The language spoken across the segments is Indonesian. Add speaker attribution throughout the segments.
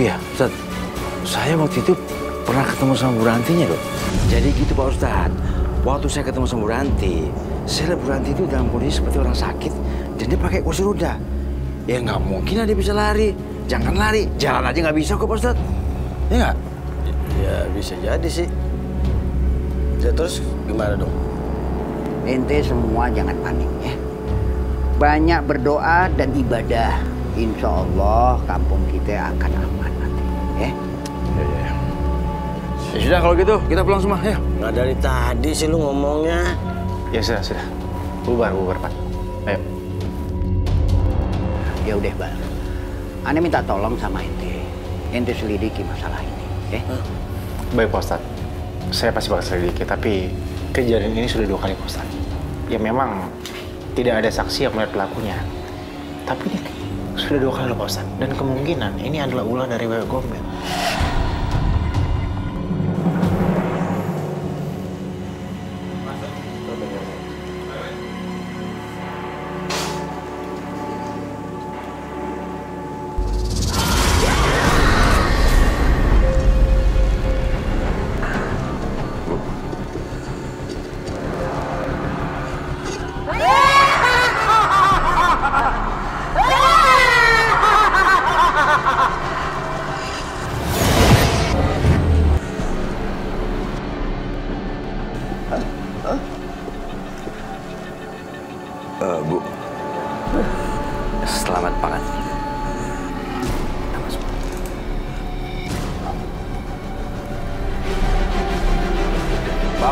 Speaker 1: iya, Ustaz. Saya waktu itu pernah ketemu sama Bu Rantinya loh. Jadi gitu Pak Ustadz. Waktu saya ketemu sama Bu Ranti, saya lihat Bu Ranti itu dalam kondisi seperti orang sakit dan dia pakai kursi roda. Ya nggak mungkin lah dia bisa lari. Jangan lari, jalan aja nggak bisa kok Pak Ustadz. Ya nggak?
Speaker 2: Ya bisa jadi sih. Ya, terus gimana dong?
Speaker 3: Ente semua jangan panik ya. Banyak berdoa dan ibadah. Insya Allah kampung kita akan aman
Speaker 1: sudah kalau gitu kita pulang semua ya.
Speaker 2: Nggak dari tadi sih lu ngomongnya.
Speaker 4: Ya sudah, sudah. Bubar, bubar, Pak. Ayo.
Speaker 3: Ya udah bal. Ane minta tolong sama ente. Ente selidiki masalah ini. Ya.
Speaker 4: Baik, Pak Ustadz. Saya pasti bakal selidiki, tapi kejadian ini sudah dua kali, Pak Ustadz. Ya memang tidak ada saksi yang melihat pelakunya. Tapi ini sudah dua kali loh, Pak Ustadz. Dan kemungkinan ini adalah ulah dari wewe gombel.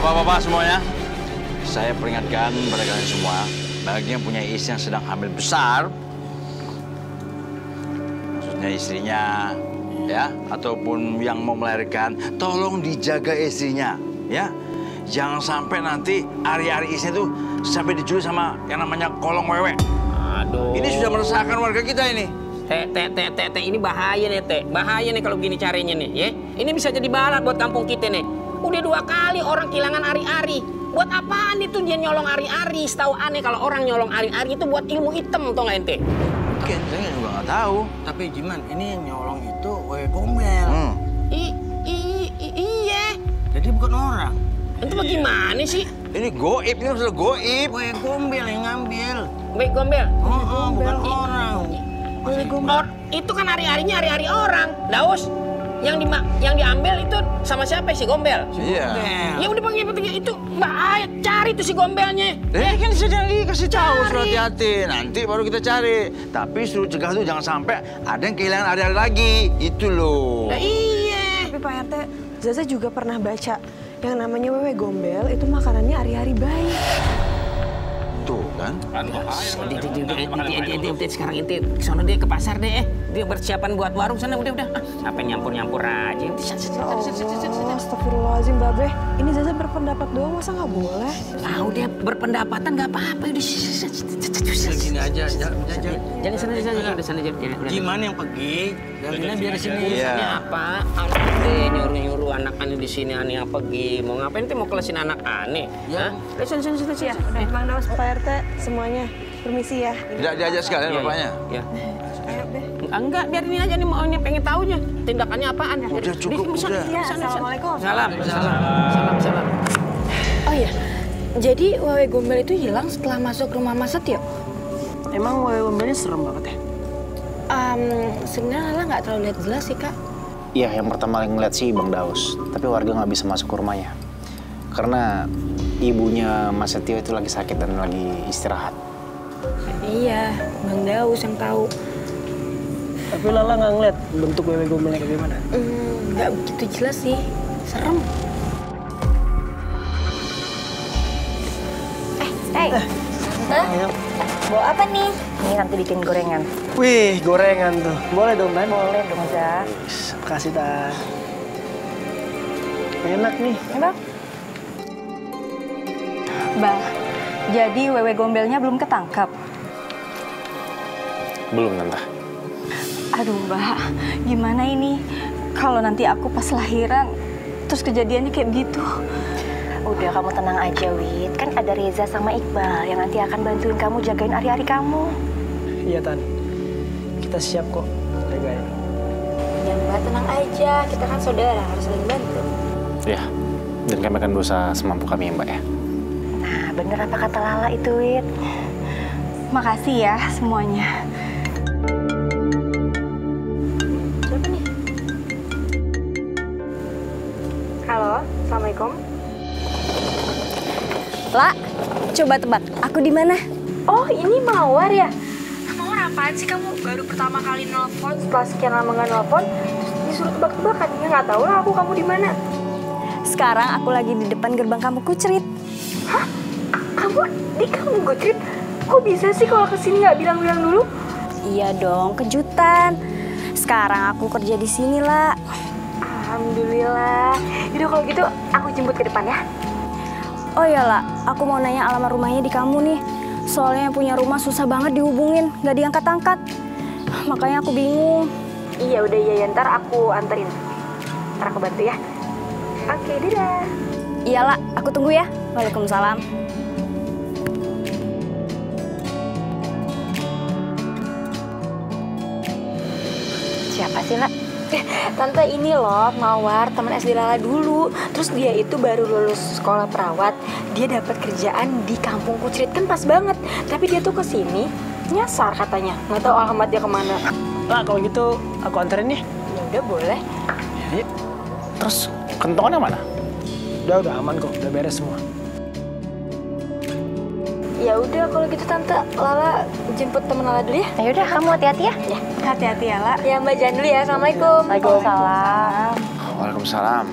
Speaker 1: Bapak-bapak semuanya, saya peringatkan pada kalian semua, bagi yang punya istri yang sedang hamil besar, maksudnya istrinya, ya, ataupun yang mau melahirkan, tolong dijaga istrinya, ya. Jangan sampai nanti hari-hari istrinya tuh sampai diculik sama yang namanya kolong wewe.
Speaker 5: Aduh.
Speaker 1: Ini sudah meresahkan warga kita ini.
Speaker 5: Teh, teh, teh, teh, teh, ini bahaya nih, teh. Bahaya nih kalau gini caranya nih, ya. Ini bisa jadi balat buat kampung kita nih. Udah dua kali orang kehilangan ari-ari. Buat apaan itu dia nyolong ari-ari? Setahu aneh kalau orang nyolong ari-ari itu buat ilmu hitam, tau nggak ente?
Speaker 1: Mungkin saya juga nggak tahu.
Speaker 2: Tapi Jiman, ini nyolong itu wewe gombel.
Speaker 1: Hmm.
Speaker 5: I, i, i, iya.
Speaker 2: Jadi bukan orang.
Speaker 5: Itu bagaimana sih?
Speaker 1: Ini goib, ini sudah goib.
Speaker 2: Wewe gombel yang ngambil.
Speaker 5: Baik gombel.
Speaker 2: Oh, oh bukan orang.
Speaker 5: Or, itu kan hari-harinya hari-hari orang. Daus, yang di yang diambil itu sama siapa si gombel?
Speaker 1: Iya.
Speaker 5: Ya udah panggil panggil itu bahaya. Cari tuh si gombelnya.
Speaker 1: Eh kan sudah dikasih tahu suruh hati-hati. Nanti baru kita cari. Tapi suruh cegah tuh jangan sampai ada yang kehilangan hari-hari lagi. Itu loh.
Speaker 5: Nah, iya.
Speaker 6: Tapi Pak RT, Zaza juga pernah baca yang namanya wewe gombel itu makanannya hari-hari bayi.
Speaker 1: Kan.
Speaker 5: sekarang itu sono deh ke pasar deh eh dia persiapan buat warung sana udah udah ah, sampai nyampur nyampur aja
Speaker 6: Ya astagfirullahaladzim Babe. Ini Zaza berpendapat doang, masa nggak boleh?
Speaker 5: tahu dia berpendapatan nggak apa-apa udah
Speaker 2: Gini aja, jangan jangan.
Speaker 5: jangan sana sana sana sana jangan
Speaker 2: Gimana yang pergi? Ini biar di sini.
Speaker 1: Iya.
Speaker 5: Ini apa? Anak deh nyuruh nyuruh anak aneh di sini aneh apa gi? Mau ngapain tuh mau kelesin anak aneh?
Speaker 2: Ya.
Speaker 5: Ya. Sini sini sini sini.
Speaker 6: Ya, udah Bang Daus, Pak RT, semuanya. Permisi ya.
Speaker 1: Tidak diajak sekalian
Speaker 5: Iya,
Speaker 1: bapaknya.
Speaker 5: Iya.
Speaker 6: Ayo deh.
Speaker 5: Enggak, biar ini aja nih maunya pengen tahunya. Tindakannya apaan?
Speaker 1: Udah, cukup,
Speaker 5: Di-
Speaker 1: udah.
Speaker 6: Ya. Assalamualaikum.
Speaker 5: Salam, salam, salam, salam.
Speaker 7: Oh iya, jadi wewe gombel itu hilang setelah masuk rumah Mas Setio?
Speaker 6: Emang wewe gombelnya serem banget ya?
Speaker 7: Um, sebenarnya Lala nggak terlalu lihat jelas sih kak.
Speaker 4: Iya, yang pertama kali ngeliat sih Bang Daus. Tapi warga nggak bisa masuk ke rumahnya. Karena ibunya Mas Setio itu lagi sakit dan lagi istirahat.
Speaker 7: Iya, Bang Daus yang tahu.
Speaker 6: Tapi Lala nggak ngeliat bentuk wewe gombelnya kayak gimana?
Speaker 7: Hmm, nggak begitu jelas sih, serem.
Speaker 8: Hey, Hah? Bawa apa nih? Ini nanti bikin gorengan.
Speaker 6: Wih, gorengan tuh. Boleh dong, Tan?
Speaker 8: Boleh dong, Za.
Speaker 6: Makasih, Tan. Enak nih.
Speaker 8: Emang? Bang, jadi wewe gombelnya belum ketangkap.
Speaker 4: Belum, Tante.
Speaker 8: Aduh, Mbak, gimana ini? Kalau nanti aku pas lahiran, terus kejadiannya kayak begitu. Udah, kamu tenang aja, Wit. Kan ada Reza sama Iqbal yang nanti akan bantuin kamu jagain hari-hari kamu.
Speaker 6: Iya, Tan. Kita siap kok. Jagain.
Speaker 7: Ya mbak tenang aja, kita kan saudara harus saling bantu.
Speaker 4: Ya, dan kami akan berusaha semampu kami ya Mbak ya.
Speaker 8: Bener apa kata Lala itu, Wit? Makasih ya semuanya.
Speaker 7: Siapa nih?
Speaker 6: Halo, Assalamualaikum.
Speaker 8: La, coba tebak, aku di mana?
Speaker 7: Oh ini Mawar ya? Mawar apaan sih kamu baru pertama kali nelfon setelah sekian lama nggak nelfon disuruh tebak-tebakan ya nggak tahu lah aku kamu di mana?
Speaker 8: Sekarang aku lagi di depan gerbang kamu kucrit.
Speaker 7: Hah? Kamu di kamu Gocrit? Kok bisa sih kalau ke sini nggak bilang-bilang dulu?
Speaker 8: Iya dong, kejutan. Sekarang aku kerja di sini, La.
Speaker 7: Alhamdulillah. Yaudah kalau gitu aku jemput ke depan ya.
Speaker 8: Oh iya, La. Aku mau nanya alamat rumahnya di kamu nih. Soalnya yang punya rumah susah banget dihubungin, nggak diangkat-angkat. Makanya aku bingung.
Speaker 7: Iya udah iya ya, ntar aku anterin. Ntar aku bantu ya. Oke, dadah.
Speaker 8: Iya, La. Aku tunggu ya. Waalaikumsalam.
Speaker 7: Siapa sih, Nak? Tante ini loh, Mawar, teman SD Lala dulu. Terus dia itu baru lulus sekolah perawat. Dia dapat kerjaan di kampung Kucrit kan pas banget. Tapi dia tuh ke sini nyasar katanya. Nggak tahu alamat dia ke mana.
Speaker 2: Lah kalau gitu aku anterin nih.
Speaker 7: Ya udah boleh.
Speaker 4: Terus kentongannya mana?
Speaker 2: Udah udah aman kok, udah beres semua.
Speaker 7: Ya udah kalau gitu tante Lala jemput temen Lala dulu ya.
Speaker 8: Ya udah, kamu hati-hati ya.
Speaker 7: Ya.
Speaker 6: Hati-hati ya, La.
Speaker 7: Ya Mbak Jan dulu ya. Assalamualaikum.
Speaker 8: Waalaikumsalam.
Speaker 4: Waalaikumsalam.